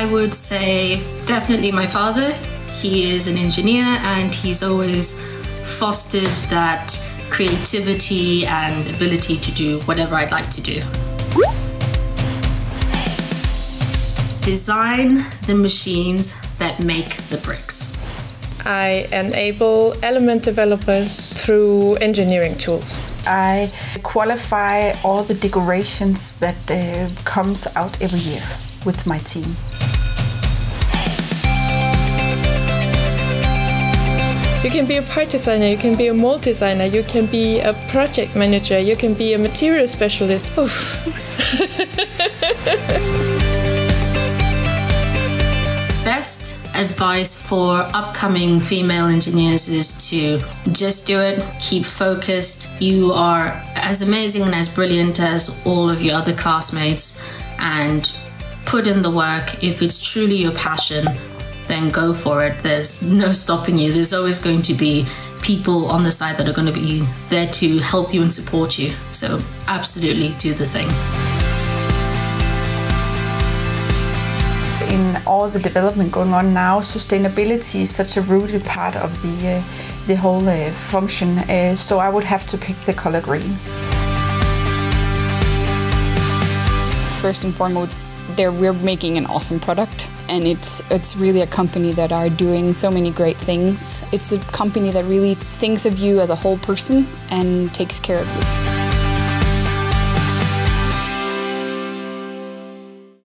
I would say definitely my father. He is an engineer and he's always fostered that creativity and ability to do whatever I'd like to do. Design the machines that make the bricks. I enable element developers through engineering tools. I qualify all the decorations that uh, comes out every year with my team. You can be a part designer, you can be a mold designer, you can be a project manager, you can be a material specialist. Best advice for upcoming female engineers is to just do it, keep focused. You are as amazing and as brilliant as all of your other classmates, and put in the work. If it's truly your passion, then go for it. There's no stopping you. There's always going to be people on the side that are going to be there to help you and support you. So, absolutely do the thing. in all the development going on now, sustainability is such a rooted part of the uh, the whole uh, function. Uh, so I would have to pick the color green. First and foremost, there we're making an awesome product, and it's it's really a company that are doing so many great things. It's a company that really thinks of you as a whole person and takes care of you.